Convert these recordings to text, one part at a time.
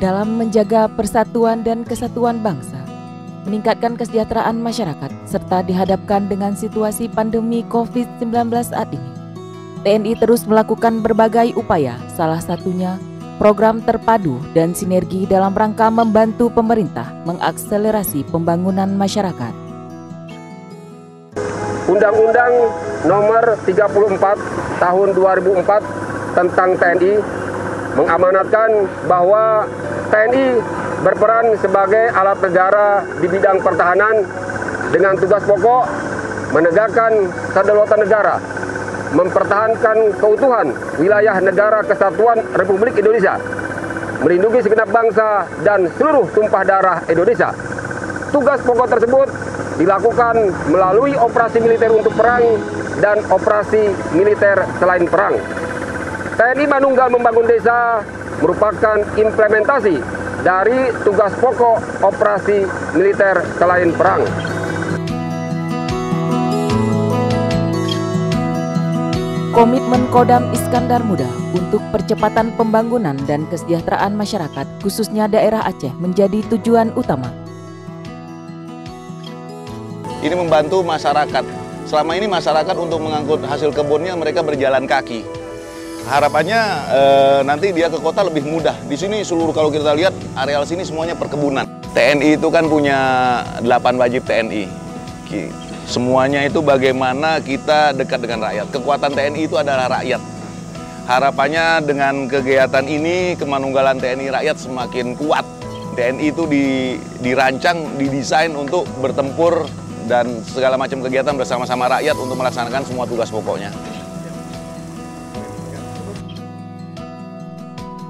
dalam menjaga persatuan dan kesatuan bangsa, meningkatkan kesejahteraan masyarakat, serta dihadapkan dengan situasi pandemi COVID-19 saat ini. TNI terus melakukan berbagai upaya, salah satunya program terpadu dan sinergi dalam rangka membantu pemerintah mengakselerasi pembangunan masyarakat. Undang-Undang Nomor 34 Tahun 2004 tentang TNI mengamanatkan bahwa TNI berperan sebagai alat negara di bidang pertahanan dengan tugas pokok menegakkan kedaulatan negara, mempertahankan keutuhan wilayah negara kesatuan Republik Indonesia, melindungi segenap bangsa dan seluruh tumpah darah Indonesia. Tugas pokok tersebut dilakukan melalui operasi militer untuk perang dan operasi militer selain perang. TNI Manunggal Membangun Desa merupakan implementasi dari tugas pokok operasi militer selain perang. Komitmen Kodam Iskandar Muda untuk percepatan pembangunan dan kesejahteraan masyarakat khususnya daerah Aceh menjadi tujuan utama. Ini membantu masyarakat. Selama ini masyarakat untuk mengangkut hasil kebunnya mereka berjalan kaki. Harapannya e, nanti dia ke kota lebih mudah. Di sini seluruh kalau kita lihat areal sini semuanya perkebunan. TNI itu kan punya 8 wajib TNI. Semuanya itu bagaimana kita dekat dengan rakyat. Kekuatan TNI itu adalah rakyat. Harapannya dengan kegiatan ini kemanunggalan TNI rakyat semakin kuat. TNI itu di, dirancang, didesain untuk bertempur dan segala macam kegiatan bersama-sama rakyat untuk melaksanakan semua tugas pokoknya.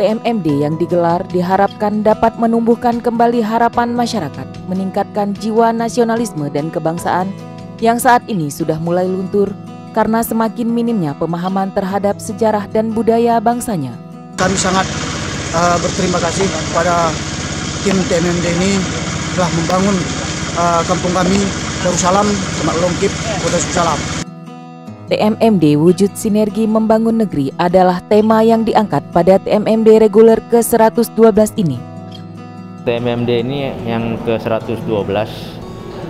TMMD yang digelar diharapkan dapat menumbuhkan kembali harapan masyarakat, meningkatkan jiwa nasionalisme dan kebangsaan yang saat ini sudah mulai luntur karena semakin minimnya pemahaman terhadap sejarah dan budaya bangsanya. Kami sangat uh, berterima kasih kepada tim TMMD ini telah membangun uh, kampung kami Darussalam, Semak Longkip, Kota Salam. TMMD Wujud Sinergi Membangun Negeri adalah tema yang diangkat pada TMMD reguler ke-112 ini. TMMD ini yang ke-112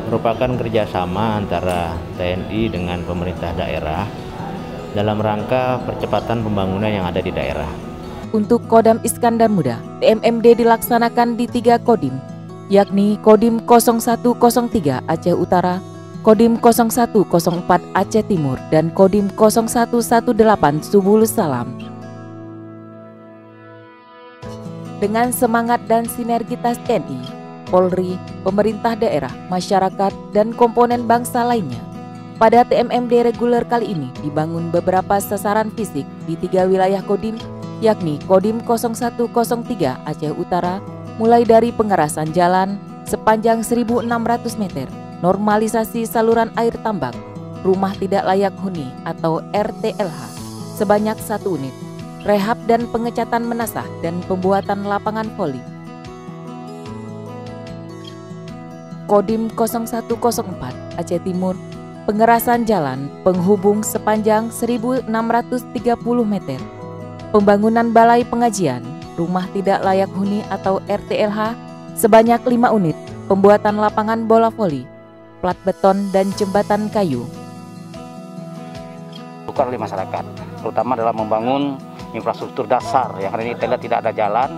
merupakan kerjasama antara TNI dengan pemerintah daerah dalam rangka percepatan pembangunan yang ada di daerah. Untuk Kodam Iskandar Muda, TMMD dilaksanakan di tiga Kodim, yakni Kodim 0103 Aceh Utara, Kodim 0104 Aceh Timur dan Kodim 0118 Subulus Salam. Dengan semangat dan sinergitas TNI, Polri, pemerintah daerah, masyarakat, dan komponen bangsa lainnya, pada TMMD reguler kali ini dibangun beberapa sasaran fisik di tiga wilayah Kodim, yakni Kodim 0103 Aceh Utara, mulai dari pengerasan jalan sepanjang 1.600 meter, normalisasi saluran air tambak, rumah tidak layak huni atau RTLH sebanyak satu unit, rehab dan pengecatan menasah dan pembuatan lapangan voli. Kodim 0104 Aceh Timur, pengerasan jalan penghubung sepanjang 1630 meter, pembangunan balai pengajian, rumah tidak layak huni atau RTLH sebanyak 5 unit, pembuatan lapangan bola voli, plat beton, dan jembatan kayu. Bukan oleh masyarakat, terutama dalam membangun infrastruktur dasar yang hari ini tidak tidak ada jalan.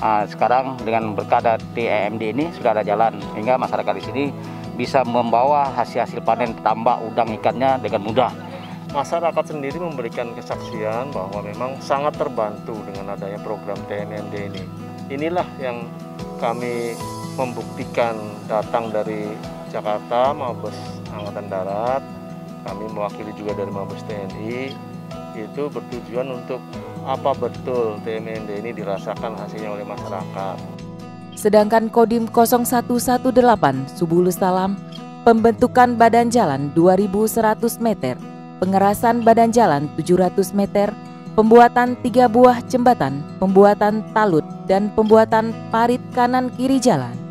Nah, sekarang dengan berkada TEMD ini sudah ada jalan, sehingga masyarakat di sini bisa membawa hasil-hasil panen tambak udang ikannya dengan mudah. Masyarakat sendiri memberikan kesaksian bahwa memang sangat terbantu dengan adanya program TNMD ini. Inilah yang kami membuktikan datang dari Jakarta, Mabes Angkatan Darat, kami mewakili juga dari Mabes TNI, itu bertujuan untuk apa betul TMND ini dirasakan hasilnya oleh masyarakat. Sedangkan Kodim 0118 Subulus Salam, pembentukan badan jalan 2100 meter, pengerasan badan jalan 700 meter, pembuatan tiga buah jembatan, pembuatan talut, dan pembuatan parit kanan kiri jalan.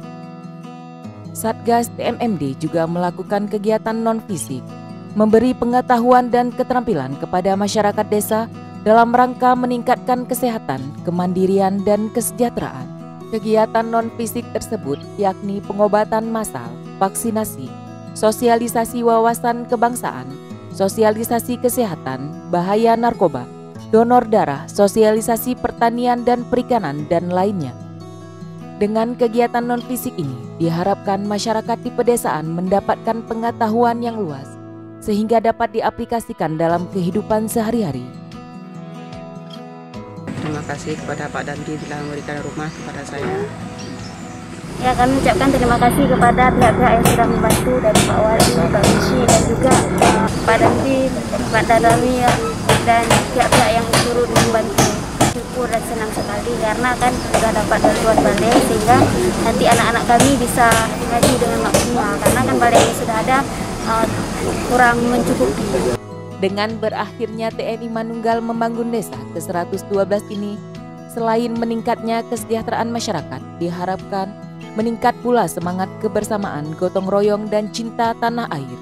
Satgas TMMD juga melakukan kegiatan non-fisik, memberi pengetahuan dan keterampilan kepada masyarakat desa dalam rangka meningkatkan kesehatan, kemandirian, dan kesejahteraan. Kegiatan non-fisik tersebut yakni pengobatan massal, vaksinasi, sosialisasi wawasan kebangsaan, sosialisasi kesehatan, bahaya narkoba, donor darah, sosialisasi pertanian dan perikanan, dan lainnya. Dengan kegiatan non-fisik ini, diharapkan masyarakat di pedesaan mendapatkan pengetahuan yang luas, sehingga dapat diaplikasikan dalam kehidupan sehari-hari. Terima kasih kepada Pak Dandi telah memberikan rumah kepada saya. Ya kami ucapkan terima kasih kepada pihak-pihak yang sudah membantu dari Pak Wali, Pak Misi dan juga uh, Pak Dandi, Pak Dadami ya, dan pihak-pihak yang turut membantu. Syukur dan senang sekali karena kan sudah dapat bantuan balai sehingga nanti anak-anak kami bisa ngaji dengan maksimal karena kan balai ini sudah ada uh, kurang mencukupi. Dengan berakhirnya TNI Manunggal membangun desa ke-112 ini, selain meningkatnya kesejahteraan masyarakat, diharapkan meningkat pula semangat kebersamaan, gotong royong, dan cinta tanah air.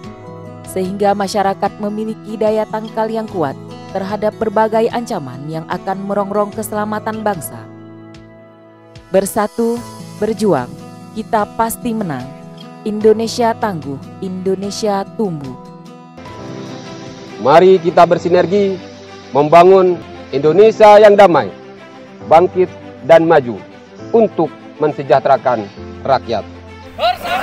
Sehingga masyarakat memiliki daya tangkal yang kuat terhadap berbagai ancaman yang akan merongrong keselamatan bangsa. Bersatu, berjuang, kita pasti menang. Indonesia tangguh, Indonesia tumbuh. Mari kita bersinergi membangun Indonesia yang damai, bangkit dan maju untuk mensejahterakan rakyat. Bersama!